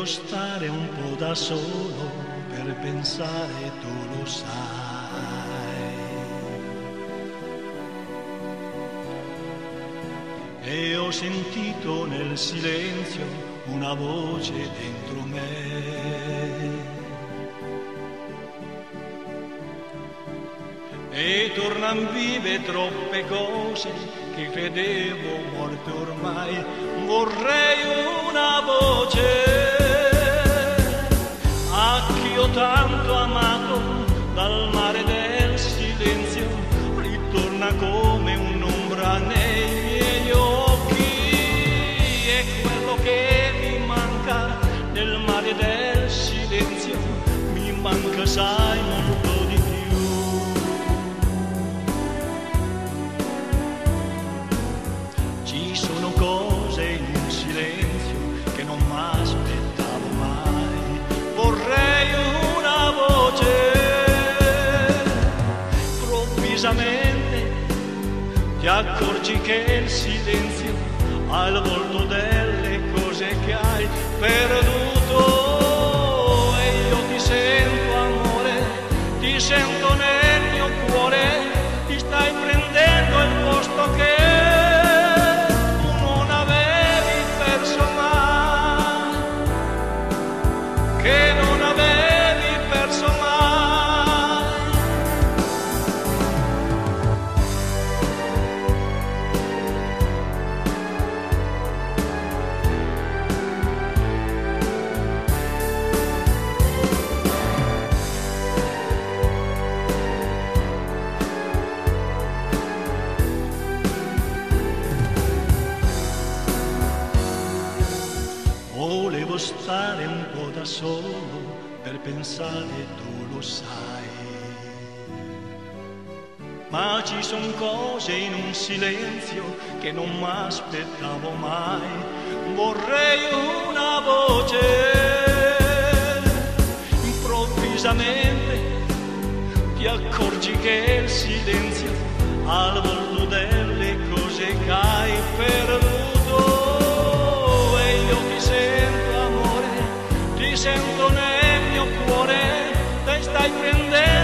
Volevo stare un po' da solo per pensare, tu lo sai. E ho sentito nel silenzio una voce dentro me. E tornan vive troppe cose che credevo morte ormai. Vorrei una voce ho tanto amato dal mare del silenzio. Ritorna come un'ombra nei miei occhi. È quello che mi manca nel mare del silenzio. Mi manca, sai, molto di più. Ci sono Improvvisamente ti accorgi che il silenzio ha il volto delle cose che hai perduto. E io ti sento amore, ti sento nel mio cuore, ti stai prendendo il posto che stare un po' da solo per pensare, tu lo sai. Ma ci sono cose in un silenzio che non mi aspettavo mai. Vorrei una voce. Improvvisamente ti accorgi che il silenzio il volto delle cose che ti sento